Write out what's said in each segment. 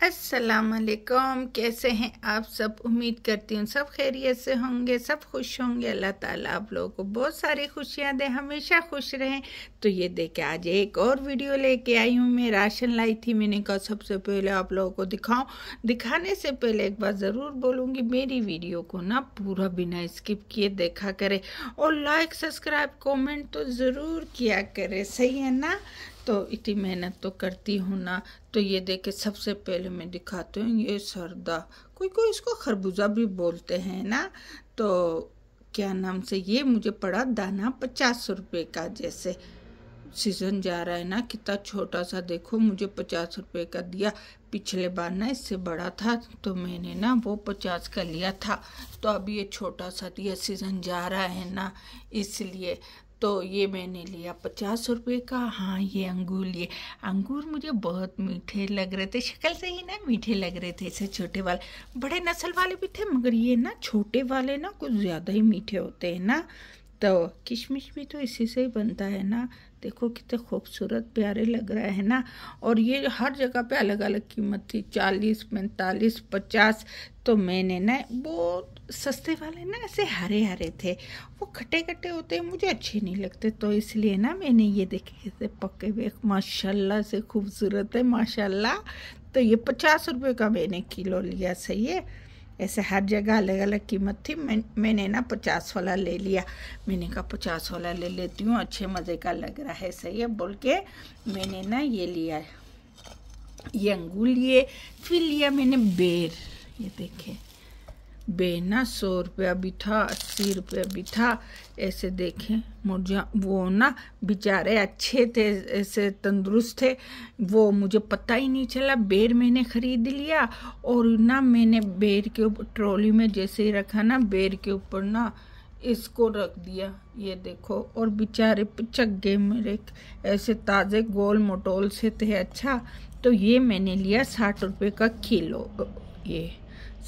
अस्सलाम वालेकुम कैसे हैं आप सब? उम्मीद करती हूँ सब खैरियत से होंगे, सब खुश होंगे। अल्लाह ताला आप लोगों को बहुत सारी खुशियाँ दें, हमेशा खुश रहें। तो ये देखे, आज एक और वीडियो लेके आई हूँ। मैं राशन लाई थी, मैंने कहा सबसे पहले आप लोगों को दिखाऊँ। दिखाने से पहले एक बार ज़रूर बोलूँगी, मेरी वीडियो को ना पूरा बिना स्किप किए देखा करें और लाइक, सब्सक्राइब, कॉमेंट तो ज़रूर किया करें। सही है ना? तो इतनी मेहनत तो करती हूँ ना तो ये देखे सबसे पहले मैं दिखाती हूँ, ये सरदा। कोई कोई इसको खरबूजा भी बोलते हैं ना? तो क्या नाम से ये मुझे पड़ा दाना पचास रुपये का जैसे। सीज़न जा रहा है ना, कितना छोटा सा देखो, मुझे पचास रुपये का दिया। पिछले बार ना इससे बड़ा था तो मैंने ना वो पचास का लिया था। तो अब ये छोटा सा दिया, सीज़न जा रहा है ना, इसलिए तो ये मैंने लिया पचास रुपये का। हाँ ये अंगूर लिए। अंगूर मुझे बहुत मीठे लग रहे थे। शक्ल से ही ना मीठे लग रहे थे ऐसे छोटे वाले। बड़े नस्ल वाले भी थे, मगर ये ना छोटे वाले ना कुछ ज़्यादा ही मीठे होते हैं ना। तो किशमिश भी तो इसी से ही बनता है ना। देखो कितने खूबसूरत, प्यारे लग रहा है ना। और ये हर जगह पे अलग अलग कीमत थी, चालीस, पैंतालीस, पचास। तो मैंने ना, वो सस्ते वाले ना ऐसे हरे हरे थे। वो खट्टे खट्टे होते हैं, मुझे अच्छे नहीं लगते। तो इसलिए ना मैंने ये देखे ऐसे पके हुए। माशाल्लाह से खूबसूरत है, माशाल्लाह। तो ये पचास रुपये का मैंने किलो लिया, सही है? ऐसे हर जगह अलग अलग कीमत थी। मैं, मैंने ना पचास वाला ले लिया। मैंने कहा, पचास वाला ले लेती हूँ, अच्छे मज़े का लग रहा है। सही है, बोल के मैंने ना ये लिया। ये अंगूर लिए, फिर लिया मैंने बेर। ये देखे। बेना सौ रुपया भी था, अस्सी रुपया भी था। ऐसे देखें, मुझे वो ना बेचारे अच्छे थे, ऐसे तंदुरुस्त थे। वो मुझे पता ही नहीं चला, बेर मैंने ख़रीद लिया और ना मैंने बेर के ऊपर ट्रॉली में जैसे ही रखा ना, बेर के ऊपर ना इसको रख दिया। ये देखो, और बेचारे पिचक गए मेरे। ऐसे ताज़े गोल मटोल से थे अच्छा। तो ये मैंने लिया साठ रुपये का किलो। ये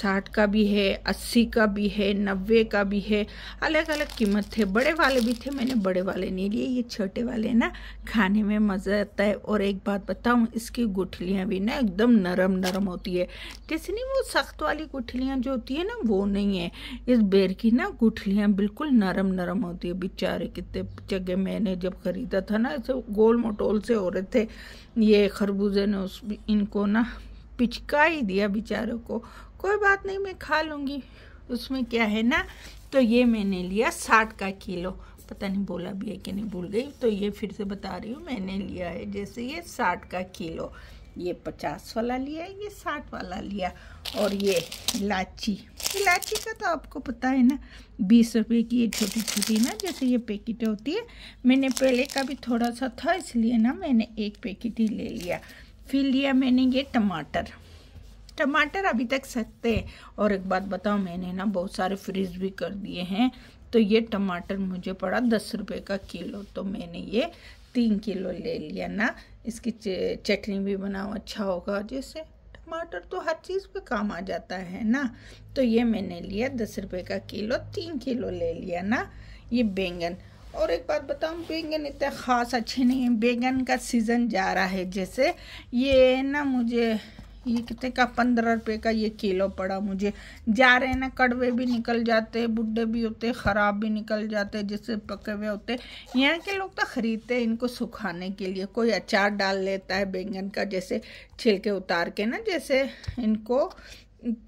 साठ का भी है, अस्सी का भी है, नब्बे का भी है अलग अलग कीमत थे। बड़े वाले भी थे, मैंने बड़े वाले नहीं लिए, ये छोटे वाले ना, खाने में मज़ा आता है। और एक बात बताऊँ, इसकी गुठलियाँ भी ना एकदम नरम नरम होती है। जैसे नहीं, वो सख्त वाली गुठलियाँ जो होती है ना, वो नहीं है। इस बेर की ना गुठलियाँ बिल्कुल नरम नरम होती है। बेचारे कितने जगह मैंने जब ख़रीदा था ना, ऐसे गोल मोटोल से हो रहे थे, ये खरबूजे ने उस इनको ना पिचका ही दिया बेचारों को। कोई बात नहीं, मैं खा लूँगी। उसमें क्या है ना तो ये मैंने लिया साठ का किलो। पता नहीं बोला भी है कि नहीं भूल गई तो ये फिर से बता रही हूँ, मैंने लिया है जैसे ये साठ का किलो। ये पचास वाला लिया है ये साठ वाला लिया, और ये इलायची। इलायची का तो आपको पता है ना, बीस रुपए की ये छोटी छोटी ना, जैसे ये पैकेट होती है। मैंने पहले का भी थोड़ा सा था, इसलिए ना मैंने एक पैकेट ही ले लिया। फिर लिया मैंने ये टमाटर। टमाटर अभी तक सस्ते हैं। और एक बात बताओ, मैंने ना बहुत सारे फ्रीज भी कर दिए हैं। तो ये टमाटर मुझे पड़ा दस रुपये का किलो। तो मैंने ये तीन किलो ले लिया ना। इसकी चटनी भी बनाओ अच्छा होगा। जैसे टमाटर तो हर चीज़ पे काम आ जाता है ना। तो ये मैंने लिया दस रुपये का किलो, तीन किलो ले लिया ना। ये बैंगन। और एक बात बताऊँ, बैंगन इतने ख़ास अच्छे नहीं हैं। बैंगन का सीज़न जा रहा है। जैसे ये ना मुझे ये कितने का? पंद्रह रुपये का ये किलो पड़ा मुझे। जा रहे ना, कड़वे भी निकल जाते बुढ़े भी होते ख़राब भी निकल जाते जिससे पके हुए होते यहाँ के लोग तो ख़रीदते हैं इनको सुखाने के लिए। कोई अचार डाल लेता है बैंगन का, जैसे छिलके उतार के ना, जैसे इनको।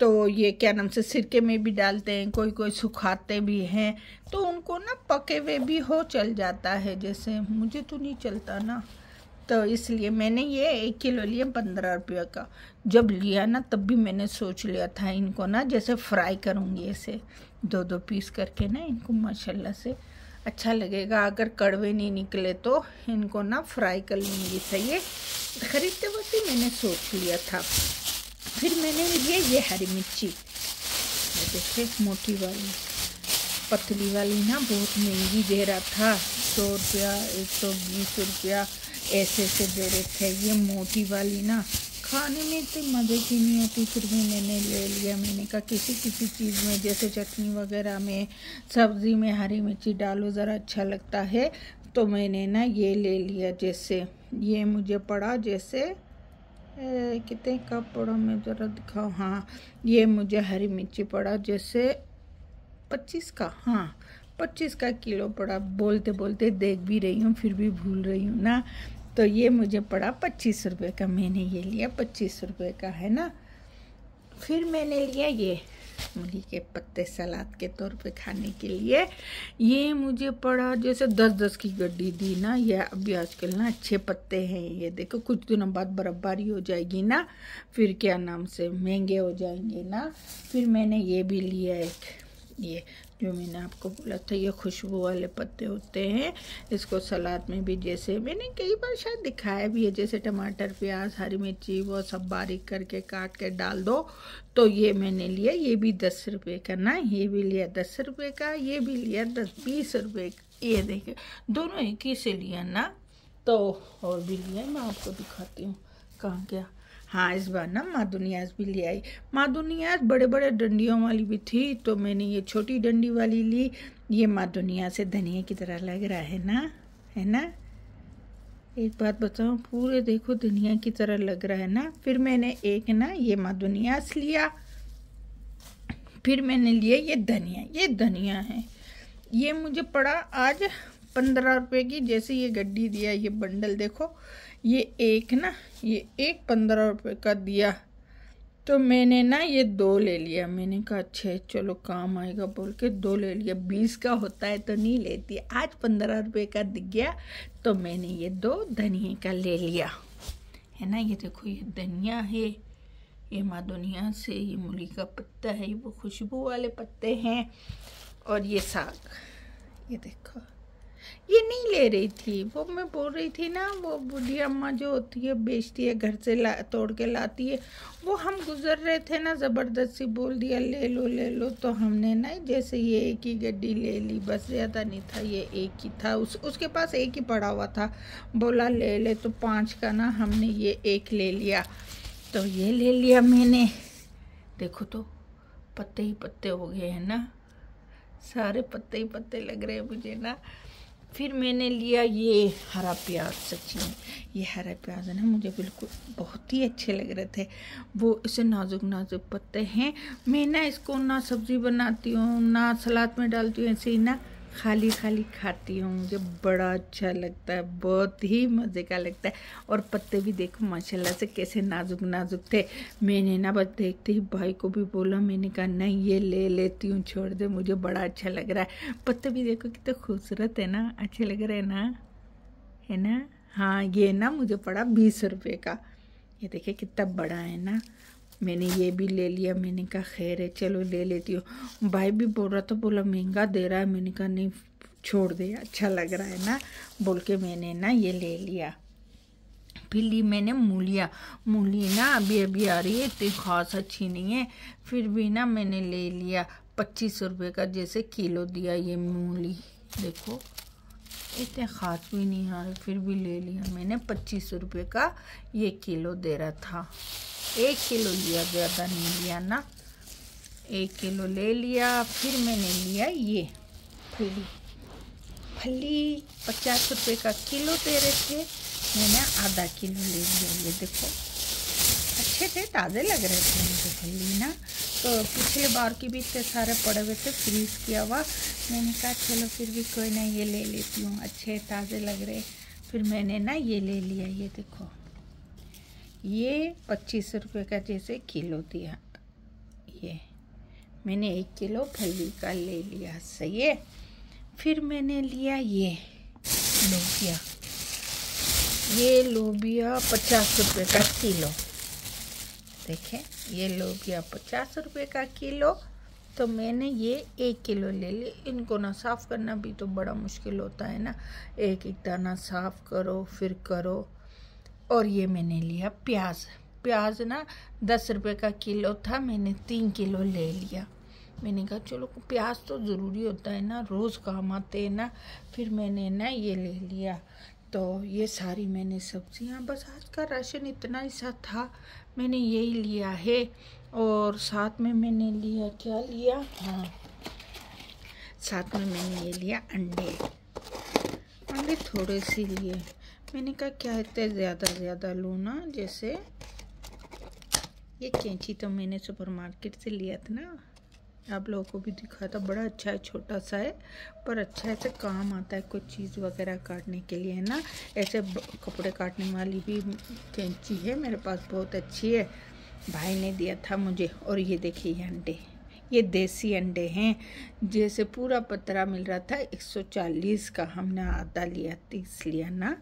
तो ये क्या नाम से, सिरके में भी डालते हैं कोई कोई सुखाते भी हैं। तो उनको ना पके हुए भी हो चल जाता है, जैसे मुझे तो नहीं चलता ना। तो इसलिए मैंने ये एक किलो लिया पंद्रह रुपये का। जब लिया ना, तब भी मैंने सोच लिया था इनको ना, जैसे फ्राई करूँगी ऐसे दो दो पीस करके ना इनको, माशाल्लाह से। अच्छा लगेगा, अगर कड़वे नहीं निकले तो इनको ना फ्राई कर लूँगी, सही है? ख़रीदते वक्त ही मैंने सोच लिया था। फिर मैंने लिए ये हरी मिर्ची। देखिए, मोटी वाली। पतली वाली ना, बहुत महँगी दे रहा था, सौ रुपया, एक सौ बीस रुपया। ऐसे ऐसे रहे थे। ये मोटी वाली ना, खाने में इतनी मज़े की नहीं होती, फिर भी मैंने ले लिया। मैंने कहा, किसी किसी चीज़ में, जैसे चटनी वगैरह में, सब्ज़ी में हरी मिर्ची डालो, ज़रा अच्छा लगता है तो मैंने ना ये ले लिया जैसे। ये मुझे पड़ा जैसे कितने कप पड़ा मैं ज़रा दिखाऊँ? हाँ ये मुझे हरी मिर्ची पड़ा जैसे पच्चीस का हाँ पच्चीस का किलो पड़ा। बोलते बोलते देख भी रही हूँ, फिर भी भूल रही हूँ ना। तो ये मुझे पड़ा पच्चीस रुपये का, मैंने ये लिया पच्चीस रुपये का, है ना? फिर मैंने लिया ये मूली के पत्ते सलाद के तौर पे खाने के लिए। ये मुझे पड़ा जैसे दस दस की गड्डी दी ना, ये अभी आजकल ना अच्छे पत्ते हैं, ये देखो कुछ दिनों बाद बर्फबारी हो जाएगी ना, फिर क्या नाम से, महँगे हो जाएँगे ना। फिर मैंने ये भी लिया एक ये जो मैंने आपको बोला था, ये खुशबू वाले पत्ते होते हैं। इसको सलाद में भी जैसे मैंने कई बार शायद दिखाया भी है, जैसे टमाटर, प्याज, हरी मिर्ची, वो सब बारीक करके काट के डाल दो तो ये मैंने लिया, ये भी दस रुपये का ना, ये भी लिया दस रुपये का, ये भी लिया दस, बीस रुपये का, ये देखे दोनों एक ही से लिया ना तो और भी लिया, मैं आपको दिखाती हूँ कहाँ क्या हाँ इस बार ना मादुनियाज भी ले आई। मादुनियाज बड़े बड़े डंडियों वाली भी थी तो मैंने ये छोटी डंडी वाली ली। ये मादुनिया से धनिया की तरह लग रहा है ना? है ना? एक बात बताऊँ, पूरे देखो धनिया की तरह लग रहा है ना? फिर मैंने एक ना ये मादुनियाज लिया। फिर मैंने लिया ये धनिया। ये धनिया है। ये मुझे पड़ा आज पंद्रह रुपए की, जैसे ये गड्डी दिया, ये बंडल देखो, ये एक ना, ये एक पंद्रह रुपये का दिया। तो मैंने ना ये दो ले लिया। मैंने कहा अच्छा चलो काम आएगा, बोल के दो ले लिया। बीस का होता है तो नहीं लेती। आज पंद्रह रुपये का दिख गया तो मैंने ये दो धनिया का ले लिया। है ना, ये देखो, ये धनिया है, ये मादोनिया से, ये मूली का पत्ता है, ये वो खुशबू वाले पत्ते हैं, और ये साग। ये देखो। ये नहीं ले रही थी। वो मैं बोल रही थी ना, वो बूढ़ी अम्मा जो होती है, बेचती है, घर से ला, तोड़ के लाती है, वो हम गुजर रहे थे ना, ज़बरदस्ती बोल दिया, ले लो ले लो। तो हमने ना जैसे ये एक ही गड्डी ले ली, बस ज़्यादा नहीं था, ये एक ही था। उस, उसके पास एक ही पड़ा हुआ था। बोला, ले ले। तो पाँच का ना हमने ये एक ले लिया। तो ये ले लिया मैंने। देखो तो पत्ते ही पत्ते हो गए हैं ना। सारे पत्ते ही पत्ते लग रहे हैं मुझे ना। फिर मैंने लिया ये हरा प्याज, सच्ची में। ये हरा प्याज है ना, मुझे बिल्कुल बहुत ही अच्छे लग रहे थे। वो इसे नाजुक नाजुक पत्ते हैं। मैं ना इसको ना सब्ज़ी बनाती हूँ, ना सलाद में डालती हूँ, ऐसे ही ना खाली खाली खाती हूँ, मुझे बड़ा अच्छा लगता है, बहुत ही मज़े का लगता है। और पत्ते भी देखो, माशाल्लाह से कैसे नाजुक नाजुक थे। मैंने ना बस देखते ही भाई को भी बोला, मैंने कहा, नहीं, ये ले लेती हूँ, छोड़ दे, मुझे बड़ा अच्छा लग रहा है। पत्ते भी देखो, कितने खूबसूरत है ना, अच्छे लग रहे हैं ना, है ना? हाँ ये ना मुझे पड़ा बीस रुपये का। ये देखिए, कितना बड़ा है ना। मैंने ये भी ले लिया, मैंने कहा, खैर है, चलो ले लेती हूँ। भाई भी बोल रहा था, बोला महँगा दे रहा है। मैंने कहा, नहीं, छोड़ दे अच्छा लग रहा है ना? बोल के मैंने ना ये ले लिया। फिर ली मैंने मूलिया। मूली ना अभी अभी आ रही है, इतनी खास अच्छी नहीं है। फिर भी ना मैंने ले लिया पच्चीस रुपये का, जैसे किलो दिया ये मूली। देखो, इतने ख़ास भी नहीं आ रहे फिर भी ले लिया मैंने पच्चीस रुपये का, ये किलो दे रहा था। एक किलो लिया, ज़्यादा नहीं लिया ना। एक किलो ले लिया, फिर मैंने लिया ये फली। फली पचास रुपए का किलो दे रहे थे, मैंने आधा किलो ले लिया। ये देखो, अच्छे थे, ताज़े लग रहे थे मुझे फली ना। तो पिछले बार की भी इतने सारे पड़े हुए थे फ्रीज किया हुआ। मैंने कहा, चलो फिर भी कोई ना ये ले लेती हूँ। अच्छे, ताज़े लग रहे। फिर मैंने ना ये ले लिया, ये देखो। ये पच्चीस रुपये का जैसे किलो दिया। ये, मैंने एक किलो फली का ले लिया, सही है? फिर मैंने लिया ये लोबिया। ये लोबिया पचास रुपये का किलो। देखें, ये लोबिया पचास रुपये का किलो तो मैंने ये एक किलो ले ली। इनको ना साफ़ करना भी तो बड़ा मुश्किल होता है ना। एक एक दाना साफ़ करो, फिर करो। और ये मैंने लिया प्याज। प्याज ना दस रुपये का किलो था, मैंने तीन किलो ले लिया। मैंने कहा, चलो, प्याज तो ज़रूरी होता है ना, रोज़ काम आते हैं ना। फिर मैंने ना ये ले लिया। तो ये सारी मैंने सब्ज़ियाँ, बस आज का राशन इतना ही सा था। मैंने यही लिया है और साथ में मैंने लिया, क्या लिया? हाँ साथ में मैंने ये लिया अंडे। अंडे थोड़े से लिए। मैंने कहा, क्या इतने ज़्यादा ज़्यादा लूँ ना जैसे, ये कैंची तो मैंने सुपरमार्केट से लिया था ना। आप लोगों को भी दिखा था। बड़ा अच्छा है, छोटा सा है, पर अच्छा ऐसे काम आता है कुछ चीज़ वगैरह काटने के लिए, है ना? ऐसे कपड़े काटने वाली भी कैंची है मेरे पास, बहुत अच्छी है। भाई ने दिया था मुझे, और ये देखिए अंडे, ये देसी अंडे हैं। जैसे पूरा पतरा मिल रहा था 140 का हमने आधा लिया, तीस लिया ना।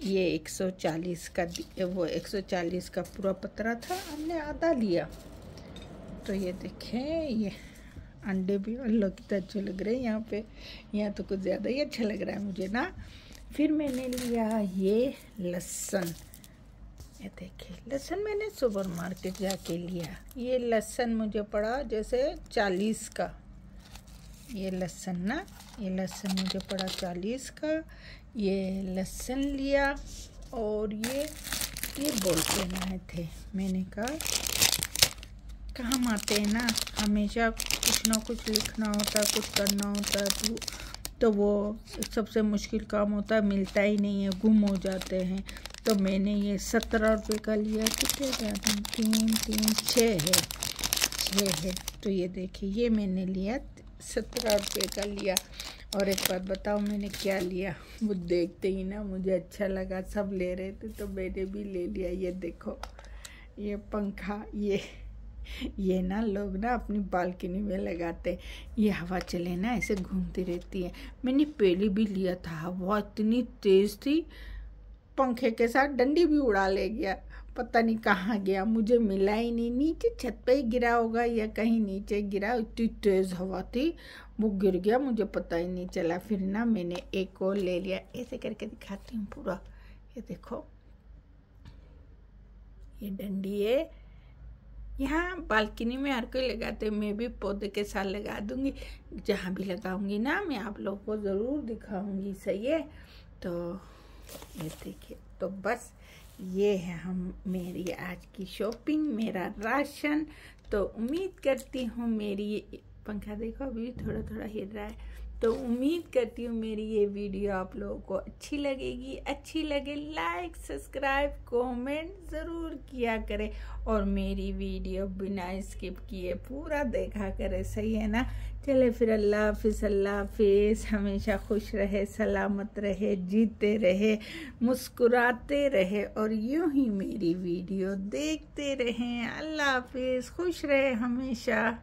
ये 140 का वो 140 का पूरा पतरा था, हमने आधा लिया। तो ये देखें, ये अंडे भी अल्लाह कितना अच्छे लग रहे हैं यहाँ पे। यहाँ तो कुछ ज़्यादा ही अच्छा लग रहा है मुझे ना। फिर मैंने लिया ये लहसन। ये देखिए लहसुन मैंने सुपर मार्केट जाके लिया। ये लहसन मुझे पड़ा जैसे चालीस का। ये लहसन ना, ये लहसन मुझे पड़ा चालीस का। ये लहसुन लिया और ये ये बोल के लाए थे। मैंने कहा, काम आते हैं ना, हमेशा कुछ ना कुछ लिखना होता है कुछ करना होता है तो तो वो सबसे मुश्किल काम होता है मिलता ही नहीं है, गुम हो जाते हैं। तो मैंने ये सत्रह रुपये का लिया। कितने ज़्यादा तीन तीन छः है छः है। तो ये देखिए, ये मैंने लिया सत्रह रुपये का लिया। और एक बात बताओ, मैंने क्या लिया? वो देखते ही ना मुझे अच्छा लगा, सब ले रहे थे तो मैंने भी ले लिया। ये देखो, ये पंखा, ये ये ना लोग ना अपनी बालकनी में लगाते ये हवा चले ना, ऐसे घूमती रहती है। मैंने पहले भी लिया था, हवा इतनी तेज़ थी, पंखे के साथ डंडी भी उड़ा ले गया। पता नहीं कहाँ गया। मुझे मिला ही नहीं। नीचे छत पे ही गिरा होगा या कहीं नीचे गिरा। इतनी तेज़ हवा थी। वो गिर गया। मुझे पता ही नहीं चला। फिर ना मैंने एक और ले लिया। ऐसे करके दिखाती हूँ पूरा। ये देखो। ये डंडी है। यहाँ बालकनी में हर कोई लगाते मैं भी पौधे के साथ लगा दूँगी। जहाँ भी लगाऊँगी ना मैं आप लोग को ज़रूर दिखाऊँगी। सही है? तो ये देखिए। तो बस ये है हम मेरी आज की शॉपिंग मेरा राशन। तो उम्मीद करती हूँ मेरी पंखा देखो, अभी थोड़ा थोड़ा हिल रहा है। तो उम्मीद करती हूँ मेरी ये वीडियो आप लोगों को अच्छी लगेगी। अच्छी लगे लाइक सब्सक्राइब कमेंट ज़रूर किया करें। और मेरी वीडियो बिना स्किप किए पूरा देखा करें, सही है ना? चले फिर अल्लाह हाफिज़ अल्लाह हाफिज़। हमेशा खुश रहे, सलामत रहे, जीते रहे, मुस्कुराते रहे और यूँ ही मेरी वीडियो देखते रहें। अल्लाह हाफिज़, खुश रहे हमेशा।